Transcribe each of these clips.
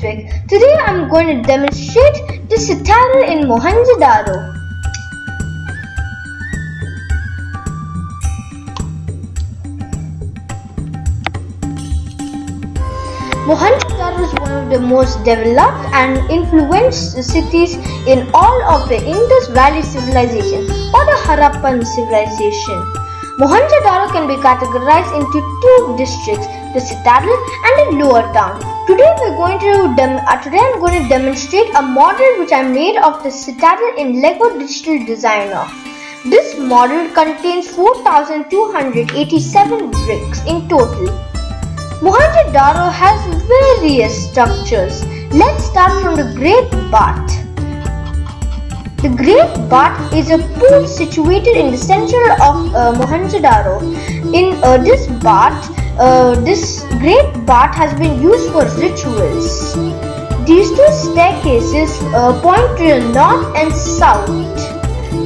Ritwik. Today I'm going to demonstrate the citadel in Mohenjo-Daro. Mohenjo-Daro is one of the most developed and influenced cities in all of the Indus Valley civilization or the Harappan civilization. Mohenjo-Daro can be categorized into two districts, the citadel and the lower town. Today we're going to uh, today I'm going to demonstrate a model which I made of the citadel in Lego Digital Designer. This model contains 4287 bricks in total. Mohenjo-Daro has various structures. Let's start from the Great Bath. The Great Bath is a pool situated in the center of uh, Mohenjo-Daro. In uh, this bath, uh, this Great Bath has been used for rituals. These two staircases uh, point to the north and south.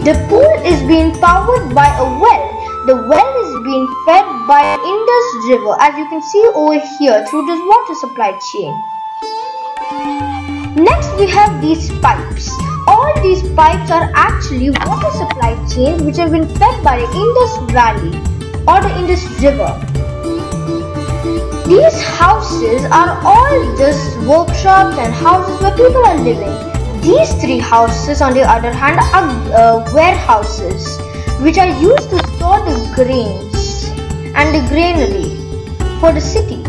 The pool is being powered by a well the well is being fed by Indus River as you can see over here through this water supply chain. Next we have these pipes. All these pipes are actually water supply chains which have been fed by the Indus Valley or the Indus River. These houses are all just workshops and houses where people are living. These three houses on the other hand are uh, warehouses which are used to store the grains and the granary for the city.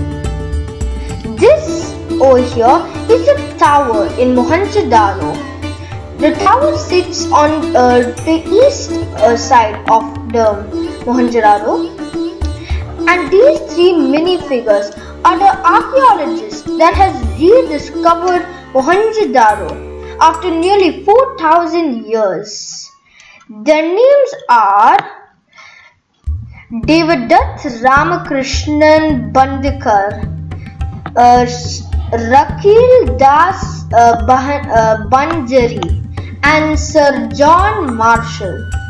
This over here is a tower in Mohenjo-Daro. The tower sits on uh, the east uh, side of the Mohenjo-Daro and these three minifigures are the archaeologists that has rediscovered Mohenjo-Daro after nearly 4000 years. Their names are Devadatt Ramakrishnan Bhandarkar, uh, Rakhal Das uh, uh, Banjari, and Sir John Marshall.